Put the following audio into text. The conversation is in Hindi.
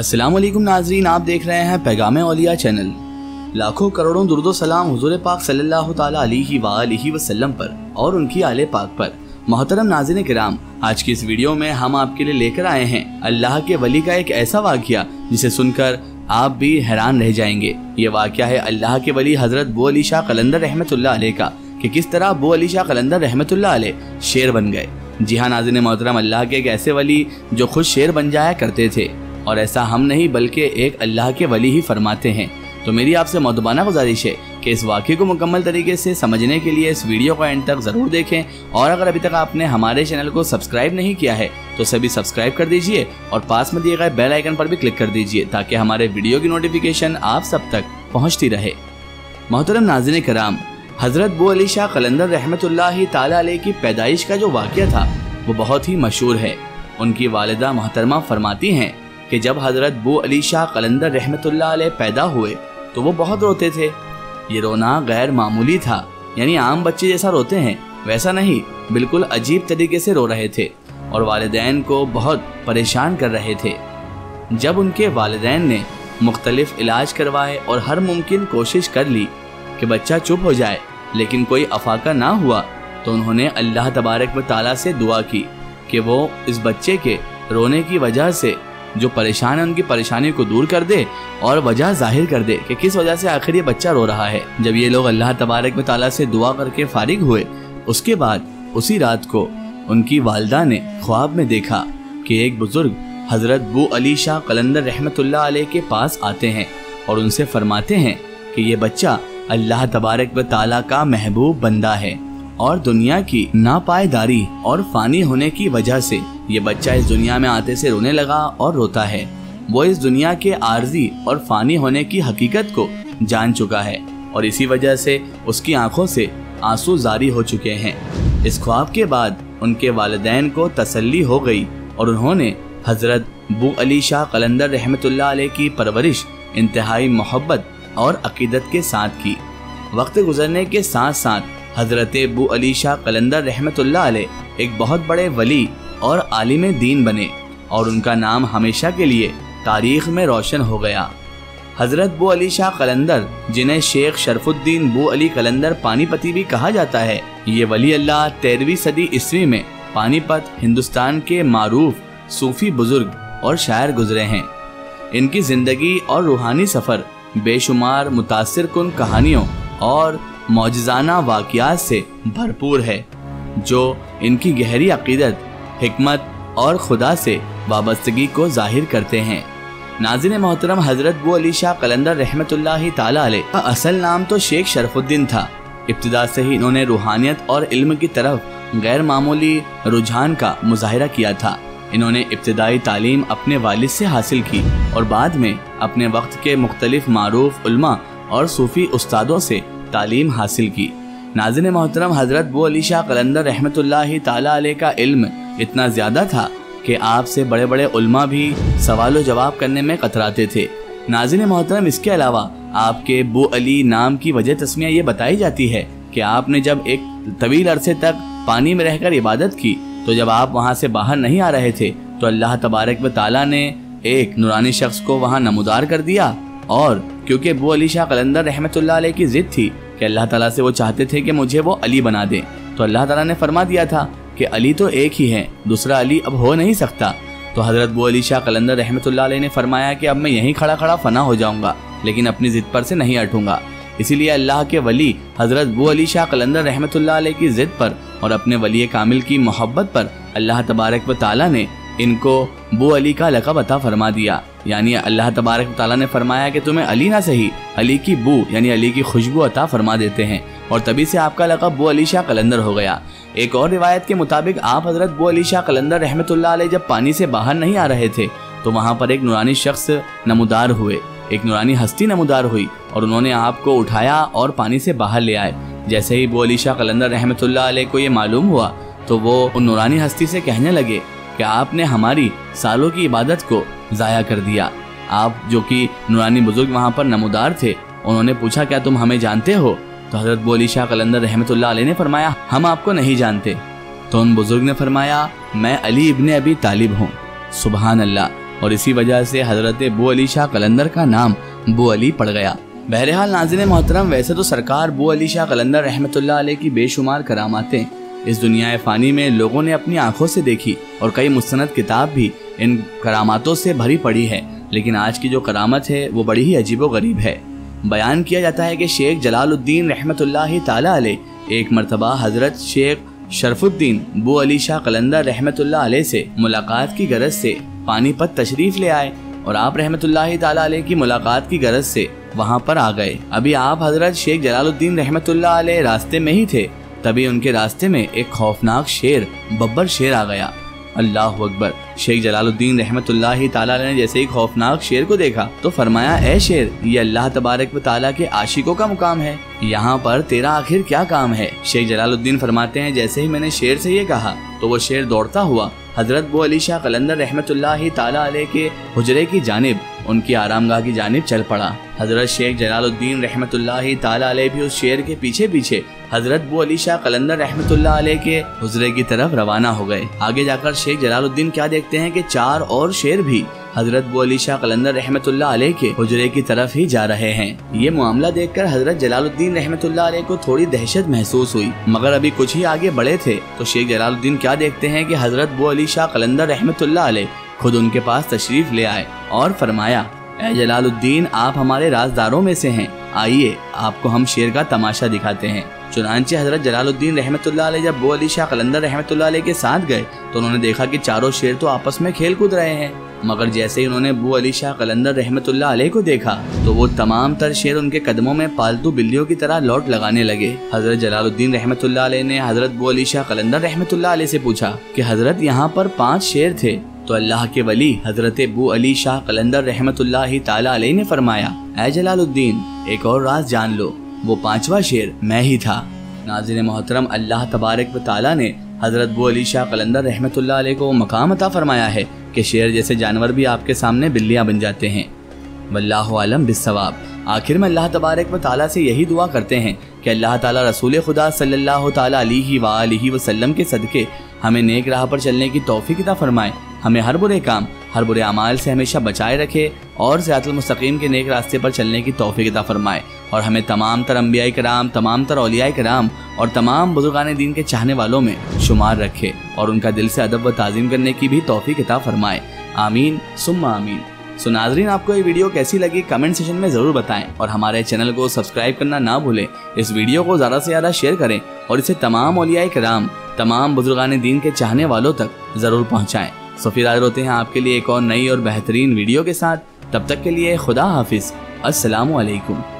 अस्सलाम वालेकुम नाजरीन आप देख रहे हैं पैगाम औलिया चैनल। लाखों करोड़ों दुर्दो सलाम हुजूर पाक सल्लल्लाहु अलैहि वसल्लम पर और उनकी आले पाक पर। मोहतरम नाजिन कराम, आज की इस वीडियो में हम आपके लिए लेकर आए हैं अल्लाह के वली का एक ऐसा वाक्य, जिसे सुनकर आप भी हैरान रह जाएँगे। ये वाक्य है अल्लाह के वली हज़रत बो अली शाह कलंदर रहमतुल्लाह अलैह का, कि किस तरह बो अली शाह कलंदर रहमतुल्लाह अलैह शेर बन गए। जी हाँ नाजिन मोहतरम, अल्लाह के एक ऐसे वली जो खुद शेर बन जाया करते थे। और ऐसा हम नहीं, बल्कि एक अल्लाह के वली ही फरमाते हैं। तो मेरी आपसे मौदबाना गुजारिश है कि इस वाक्य को मुकम्मल तरीके से समझने के लिए इस वीडियो को एंड तक ज़रूर देखें। और अगर अभी तक आपने हमारे चैनल को सब्सक्राइब नहीं किया है तो सभी सब्सक्राइब कर दीजिए और पास में दिए गए बेल आइकन पर भी क्लिक कर दीजिए, ताकि हमारे वीडियो की नोटिफिकेशन आप सब तक पहुँचती रहे। मोहतरम नाजिन कराम, हज़रत बो अली शाह कलंदर रहमत की पैदाइश का जो वाक़ था, वो बहुत ही मशहूर है। उनकी वालदा मोहतरमा फरमाती हैं कि जब हज़रत बो अली शाह कलंदर रहमत पैदा हुए तो वो बहुत रोते थे। ये रोना गैर मामूली था, यानी आम बच्चे जैसा रोते हैं, वैसा नहीं, बिल्कुल अजीब तरीके से रो रहे थे और वालदेन को बहुत परेशान कर रहे थे। जब उनके वालदेन ने मुख्तलिफ़ इलाज करवाए और हर मुमकिन कोशिश कर ली कि बच्चा चुप हो जाए, लेकिन कोई अफाका ना हुआ तो उन्होंने अल्लाह तबारक व ताला से दुआ की कि वो इस बच्चे के रोने की वजह से जो परेशान है, उनकी परेशानी को दूर कर दे और वजह ज़ाहिर कर दे कि किस वजह से आखिर ये बच्चा रो रहा है। जब ये लोग अल्लाह तबारक व ताला से दुआ करके फारिग हुए, उसके बाद, उसी रात को, उनकी वालदा ने ख्वाब में देखा कि एक बुज़ुर्ग हज़रत बू अली शाह कलंदर रहमत के पास आते हैं और उनसे फरमाते हैं कि ये बच्चा अल्लाह तबारक व ताला का महबूब बंदा है। और दुनिया की नापायदारी और फानी होने की वजह से ये बच्चा इस दुनिया में आते से रोने लगा और रोता है। वो इस दुनिया के आर्जी और फानी होने की हकीकत को जान चुका है और इसी वजह से उसकी आँखों से आँसू जारी हो चुके हैं। इस ख्वाब के बाद उनके वालदेन को तसल्ली हो गई और उन्होंने हज़रत बू अली शाह कलंदर रहमत की परवरिश, इंतहाई मोहब्बत और अकीदत के साथ की। वक्त गुजरने के साथ साथ हज़रत बू अली शाह कलंदर रहमत एक बहुत बड़े वली और आलिम दीन बने और उनका नाम हमेशा के लिए तारीख में रोशन हो गया। हज़रत बू अली शाह कलंदर, जिन्हें शेख शरफुद्दीन बू अली कलंदर पानीपति भी कहा जाता है, ये वली अल्लाह तेरहवीं सदी ईस्वी में पानीपत, हिंदुस्तान के मारूफ, सूफी बुज़ुर्ग और शायर गुजरे हैं। इनकी ज़िंदगी और रूहानी सफ़र बेशुमार मुतासर कन कहानियों और मौजाना वाक़ात से भरपूर है, जो इनकी गहरी अकीदत हमत और खुदा से वाबस्तगी को ज़ाहिर करते हैं। नाजिन मोहतरम हज़रत बो अली शाह कलंदर रहमत का असल नाम तो शेख शरफुद्दीन था। इब्तदा से ही इन्होंने रूहानियत और इल्म की तरफ़ गैर मामूली रुझान का मुजाहरा किया था। इन्होंने इब्तदाई तालीम अपने वालिद से हासिल की और बाद में अपने वक्त के मुख्तलिफ़ मरूफ और सूफी उस्तादों से तालीम हासिल की। नाजिन मोहतरम हज़रत बो अली शाह कलंदर रहमत का इल्म इतना ज़्यादा था कि आपसे बड़े बड़े उल्मा भी सवाल जवाब करने में कतराते थे। नाजिन मोहतरम, इसके अलावा आपके बो अली नाम की वजह तस्मिया ये बताई जाती है कि आपने जब एक तवील अरसे तक पानी में रहकर इबादत की तो जब आप वहाँ से बाहर नहीं आ रहे थे तो अल्लाह तबारक व ताला ने एक नुरानी शख्स को वहाँ नमोदार कर दिया और क्योंकि वो अली शाह कलंदर रहमत की जिद थी कि अल्लाह ताला से वो चाहते थे कि मुझे वो अली बना दे। तो अल्लाह ताला ने फरमा दिया था कि अली तो एक ही है, दूसरा अली अब हो नहीं सकता। तो हज़रत बो अली शाह कलंदर रहमत ने फरमाया कि अब मैं यहीं खड़ा खड़ा फना हो जाऊँगा, लेकिन अपनी जिद पर से नहीं अटूँगा इसीलिए अल्लाह के वली हज़रत बो अली शाह कलंदर रहमत की जिद पर और अपने वली कामिल की मोहब्बत पर अल्लाह तबारक व ताला ने इनको बो अली का लकब अता फरमा दिया। यानी अल्लाह तबारक ताला ने फरमाया कि तुम्हें अली ना सही, अली की बू, यानी अली की खुशबू अता फरमा देते हैं। और तभी से आपका लकब बो अली शाह कलंदर हो गया। एक और रिवायत के मुताबिक, आप हज़रत बो अली शाह कलंदर रहमत जब पानी से बाहर नहीं आ रहे थे तो वहाँ पर एक नुरानी शख्स नमोदार हुए। एक नुरानी हस्ती नमोदार हुई और उन्होंने आपको उठाया और पानी से बाहर ले आए। जैसे ही बो अली शाह कलंदर रहमत को ये मालूम हुआ तो वो उन नुरानी हस्ती से कहने लगे कि आपने हमारी सालों की इबादत को ज़ाया कर दिया? आप जो कि नुरानी बुज़ुर्ग वहाँ पर नमोदार थे, उन्होंने पूछा, क्या तुम हमें जानते हो? तो हज़रत बोली, शाह कलंदर रहमत ने फरमाया, हम आपको नहीं जानते। तो उन बुज़ुर्ग ने फरमाया, मैं अली इबन अबी तालिब हूँ सुबहान अल्लाह और इसी वजह से हज़रत बो अली शाह कलंदर का नाम बू अली पड़ गया। बहरहाल नाजिन मोहतरम वैसे तो सरकार बो अली शाह कलंदर रहमत की बेशुमार करामातें इस दुनिया फ़ानी में लोगों ने अपनी आँखों से देखी और कई मुस्ंद किताब भी इन करामातों से भरी पड़ी है। लेकिन आज की जो करामत है, वो बड़ी ही अजीब गरीब है। बयान किया जाता है कि शेख जलालुद्दीन रहमत ताला एक मरतबा हज़रत शेख शरफुद्दीन बू अली शाह कलंदर रहमत से मुलाकात की गरज से पानीपत तशरीफ़ ले आए और आप रहमत ताला की मुलाकात की गरज से वहाँ पर आ गए। अभी आप हज़रत शेख जलालुद्दीन रहमत रास्ते में ही थे। तभी उनके रास्ते में एक खौफनाक शेर, बब्बर शेर आ गया। अल्लाह अकबर। शेख जलालुद्दीन रहमत ने जैसे ही खौफनाक शेर को देखा तो फरमाया, ए शेर, ये अल्लाह तबारक ताला के आशिकों का मुकाम है। यहाँ पर तेरा आखिर क्या काम है? शेख जलालुद्दीन फरमाते हैं, जैसे ही मैंने शेर से ये कहा तो वो शेर दौड़ता हुआ हज़रत बो अली शाह कलंदर रहमत के हुजरे की जानब उनकी आरामगाह की जानब चल पड़ा। हज़रत शेख जलालुद्दीन रहमत ताला भी उस शेर के पीछे पीछे हज़रत बो अली शाह कलंदर रहमत के हजरे की तरफ़ रवाना हो गए। आगे जाकर शेख जलालुद्दीन क्या देखते हैं कि चार और शेर भी हज़रत बो अली शाह कलंदर रहमत के हजरे की तरफ़ ही जा रहे हैं। ये मामला देखकर हज़रत जलालुद्दीन रहमत को थोड़ी दहशत महसूस हुई। मगर अभी कुछ ही आगे बढ़े थे तो शेख जलालुद्दीन क्या देखते हैं कि हज़रत बो अली शाह कलंदर रहमत खुद उनके पास तशरीफ़ ले आए और फरमाया जलालुद्दीन, आप हमारे राजदारों में से हैं। आइए, आपको हम शेर का तमाशा दिखाते हैं। चुनानचे हज़रत जलालुद्दीन रहमत जब बो अली शाह कलंदर रहमत के साथ गए तो उन्होंने देखा कि चारों शेर तो आपस में खेल कूद रहे हैं। मगर जैसे ही उन्होंने बू अली शाह कलंदर रहमत को देखा तो वो तमाम तर शेर उनके कदमों में पालतू बिल्लियों की तरह लौट लगाने लगे। हज़रत जलालुद्दीन रहमत ने हज़रत बू अली शाह कलंदर रहमत से पूछा कि, हज़रत, यहाँ पर पाँच शेर थे। तो अल्लाह के वली हज़रत बू अली शाह कलंदर रहमत ने फरमाया ए जलालुद्दीन, एक और राज जान लो। वो पांचवा शेर मैं ही था। नाजिन मोहतरम अल्लाह तबारक व ताला ने हज़रत बू अली शाह कलंदर रहमत को मकाम अता फरमाया है कि शेर जैसे जानवर भी आपके सामने बिल्लियाँ बन जाते हैं। वल्लाम बिसवाब आखिर में अल्लाह तबारक व ताला से यही दुआ करते हैं कि अल्लाह ताला रसूल खुदा सल्लल्लाहु अलैहि वसल्लम के सदक़े हमें नेक राह पर चलने की तोफ़ी किता फरमाए। हमें हर बुरे काम, हर बुरे अमाल से हमेशा बचाए रखे और मुस्तकीम के नेक रास्ते पर चलने की तोफ़ी फरमाए। और हमें तमाम तर अम्बिया कराम, तमाम तर अलिया कराम और तमाम बुजुर्गान दीन के चाहने वालों में शुमार रखे और उनका दिल से अदब व ताज़ीम करने की भी तोफ़ी किताब फरमाए। आमीन, सुम्मा आमीन। सो नाजरीन, आपको ये वीडियो कैसी लगी कमेंट सेशन में ज़रूर बताएँ और हमारे चैनल को सब्सक्राइब करना ना भूलें। इस वीडियो को ज़्यादा से ज़्यादा शेयर करें और इसे तमाम ओलिया कराम, तमाम बुजुर्गान दीन के चाहने वालों तक ज़रूर पहुँचाएँ। सो फिर हाजिर होते हैं आपके लिए एक और नई और बेहतरीन वीडियो के साथ। तब तक के लिए खुदा हाफिज़। असलकम